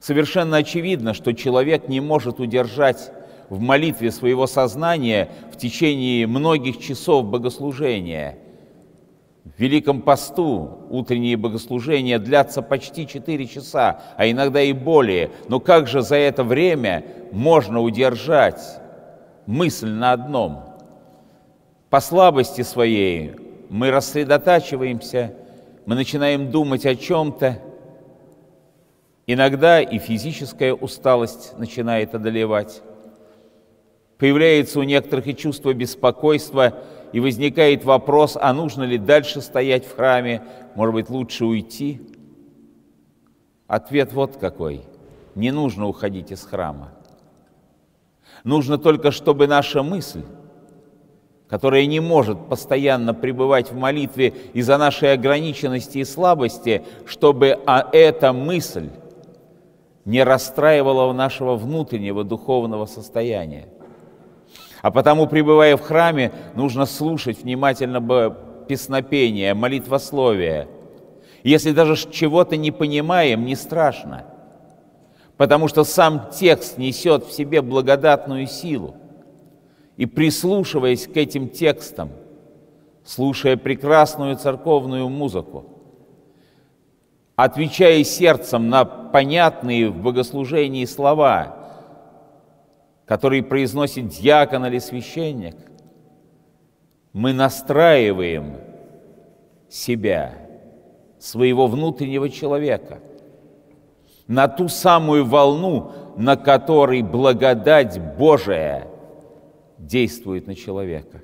Совершенно очевидно, что человек не может удержать в молитве своего сознания в течение многих часов богослужения. В Великом посту утренние богослужения длятся почти 4 часа, а иногда и более. Но как же за это время можно удержать мысль на одном? По слабости своей мы рассредотачиваемся, мы начинаем думать о чем-то, Иногда и физическая усталость начинает одолевать. Появляется у некоторых и чувство беспокойства, и возникает вопрос, а нужно ли дальше стоять в храме, может быть, лучше уйти? Ответ вот какой. Не нужно уходить из храма. Нужно только, чтобы наша мысль, которая не может постоянно пребывать в молитве из-за нашей ограниченности и слабости, чтобы а эта мысль не расстраивало нашего внутреннего духовного состояния. А потому, пребывая в храме, нужно слушать внимательно песнопение, молитвословие. Если даже чего-то не понимаем, не страшно, потому что сам текст несет в себе благодатную силу. И прислушиваясь к этим текстам, слушая прекрасную церковную музыку, отвечая сердцем на понятные в богослужении слова, которые произносит диакон или священник, мы настраиваем себя, своего внутреннего человека, на ту самую волну, на которой благодать Божия действует на человека.